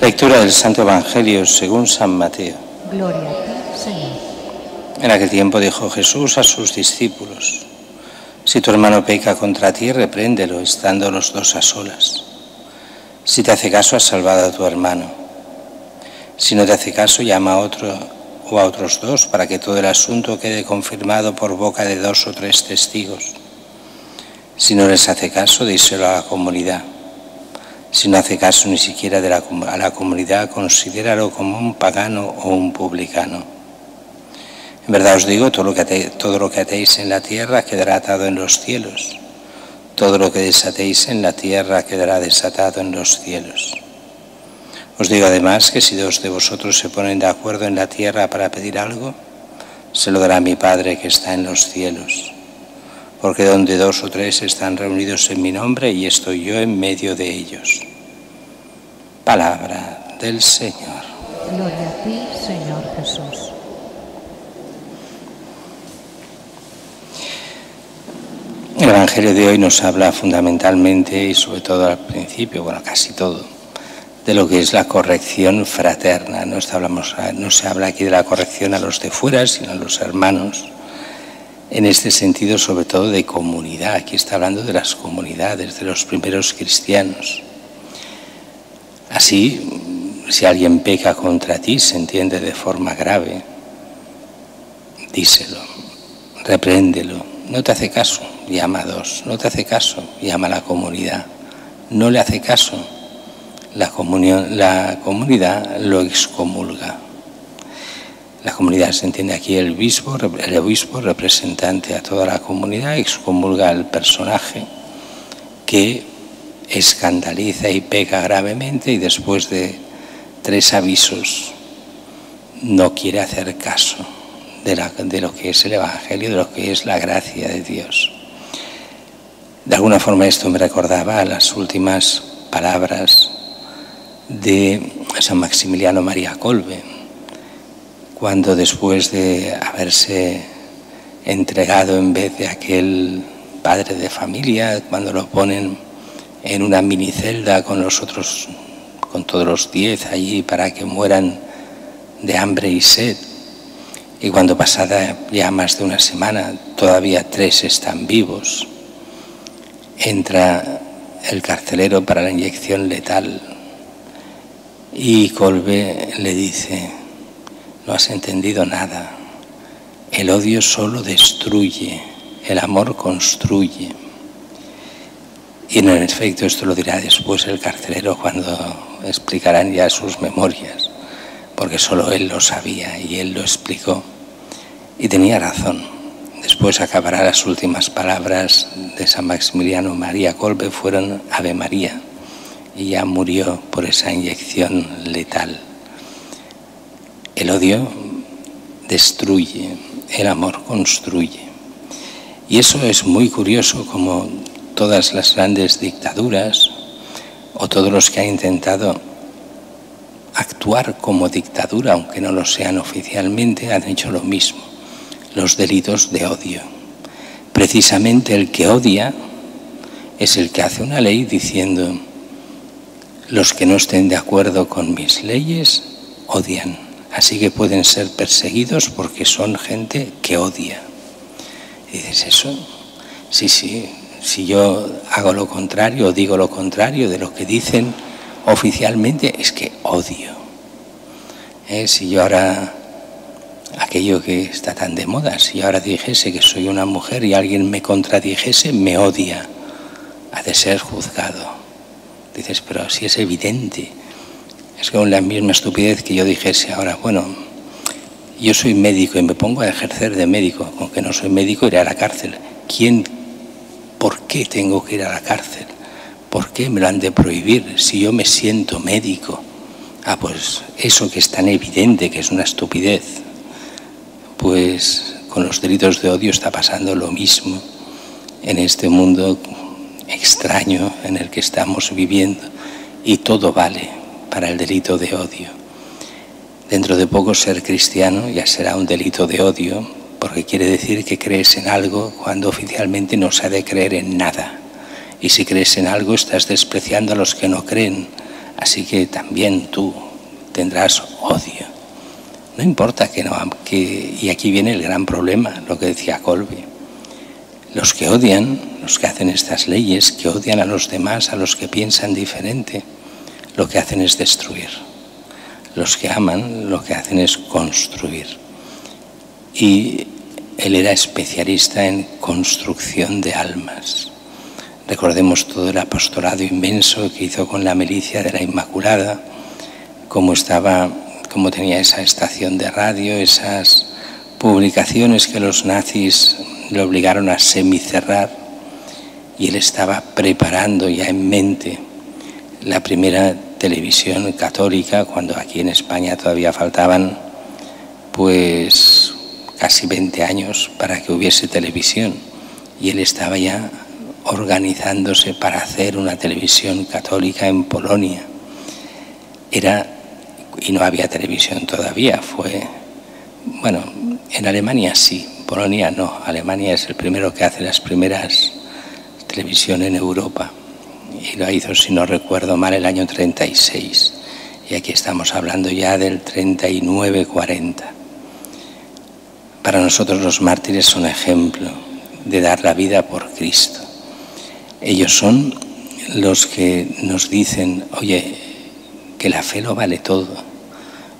Lectura del Santo Evangelio según San Mateo. Gloria a ti, Señor. En aquel tiempo dijo Jesús a sus discípulos, si tu hermano peca contra ti, repréndelo, estando los dos a solas. Si te hace caso, has salvado a tu hermano. Si no te hace caso, llama a otro o a otros dos para que todo el asunto quede confirmado por boca de dos o tres testigos. Si no les hace caso, díselo a la comunidad. Si no hace caso ni siquiera de la, a la comunidad, considéralo como un pagano o un publicano. En verdad os digo, todo lo, que atéis, todo lo que atéis en la tierra quedará atado en los cielos. Todo lo que desatéis en la tierra quedará desatado en los cielos. Os digo además que si dos de vosotros se ponen de acuerdo en la tierra para pedir algo, se lo dará mi Padre que está en los cielos. Porque donde dos o tres están reunidos en mi nombre y estoy yo en medio de ellos. Palabra del Señor. Gloria a ti, Señor Jesús. El Evangelio de hoy nos habla fundamentalmente y sobre todo al principio, bueno, casi todo, de lo que es la corrección fraterna. No, hablamos, no se habla aquí de la corrección a los de fuera, sino a los hermanos. En este sentido, sobre todo de comunidad. Aquí está hablando de las comunidades, de los primeros cristianos. Así, si alguien peca contra ti, se entiende de forma grave, díselo, repréndelo, no te hace caso, llama a dos, no te hace caso, llama a la comunidad, no le hace caso, la, comunión, la comunidad lo excomulga. La comunidad se entiende aquí el obispo, el obispo representante a toda la comunidad, excomulga al personaje que escandaliza y peca gravemente y después de tres avisos no quiere hacer caso de, lo que es el Evangelio, de lo que es la gracia de Dios. De alguna forma esto me recordaba a las últimas palabras de San Maximiliano María Colbe, cuando después de haberse entregado en vez de aquel padre de familia, cuando lo ponen en una minicelda con los otros, con todos los diez allí para que mueran de hambre y sed. Y cuando pasada ya más de una semana, todavía tres están vivos, entra el carcelero para la inyección letal y Colbe le dice, no has entendido nada, el odio solo destruye, el amor construye. Y en efecto esto lo dirá después el carcelero cuando explicarán ya sus memorias, porque solo él lo sabía y él lo explicó. Y tenía razón. Después acabará las últimas palabras de San Maximiliano María Colbe fueron Ave María y ya murió por esa inyección letal. El odio destruye, el amor construye. Y eso es muy curioso como todas las grandes dictaduras o todos los que han intentado actuar como dictadura, aunque no lo sean oficialmente, han hecho lo mismo, los delitos de odio. Precisamente el que odia es el que hace una ley diciendo, los que no estén de acuerdo con mis leyes odian, así que pueden ser perseguidos porque son gente que odia. Y dices, ¿eso? Sí, sí, si yo hago lo contrario o digo lo contrario de lo que dicen oficialmente, es que odio. ¿Eh? Si yo ahora, aquello que está tan de moda, si yo ahora dijese que soy una mujer y alguien me contradijese, me odia, ha de ser juzgado. Dices, pero si es evidente, es como la misma estupidez que yo dijese ahora, bueno, yo soy médico y me pongo a ejercer de médico, aunque no soy médico iré a la cárcel. ¿Quién ¿Por qué tengo que ir a la cárcel? ¿Por qué me lo han de prohibir si yo me siento médico? Ah, pues eso que es tan evidente que es una estupidez. Pues con los delitos de odio está pasando lo mismo en este mundo extraño en el que estamos viviendo y todo vale para el delito de odio. Dentro de poco ser cristiano ya será un delito de odio porque quiere decir que crees en algo cuando oficialmente no se ha de creer en nada. Y si crees en algo estás despreciando a los que no creen, así que también tú tendrás odio. No importa que no, que, y aquí viene el gran problema, lo que decía Colby. Los que odian, los que hacen estas leyes, que odian a los demás, a los que piensan diferente, lo que hacen es destruir. Los que aman, lo que hacen es construir. Y él era especialista en construcción de almas. Recordemos todo el apostolado inmenso que hizo con la milicia de la Inmaculada, cómo estaba, cómo tenía esa estación de radio, esas publicaciones que los nazis le obligaron a semicerrar y él estaba preparando ya en mente la primera televisión católica cuando aquí en España todavía faltaban pues casi 20 años para que hubiese televisión. Y él estaba ya organizándose para hacer una televisión católica en Polonia. Era, y no había televisión todavía, fue, bueno, en Alemania sí, Polonia no, Alemania es el primero que hace las primeras televisión en Europa y lo hizo, si no recuerdo mal, el año 36 y aquí estamos hablando ya del 39-40. Para nosotros los mártires son ejemplo de dar la vida por Cristo. Ellos son los que nos dicen, oye, que la fe lo vale todo,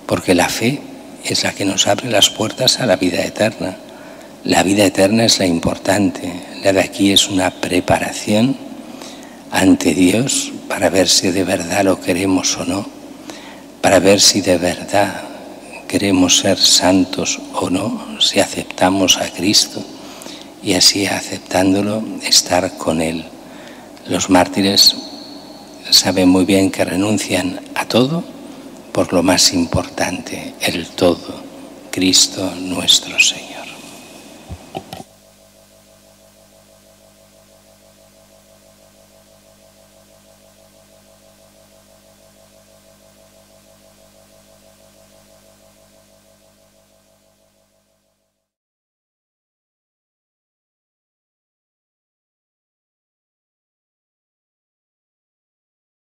porque la fe es la que nos abre las puertas a la vida eterna. La vida eterna es la importante, la de aquí es una preparación ante Dios para ver si de verdad lo queremos o no, para ver si de verdad queremos ser santos o no, si aceptamos a Cristo y así aceptándolo estar con Él. Los mártires saben muy bien que renuncian a todo por lo más importante, el todo, Cristo nuestro Señor.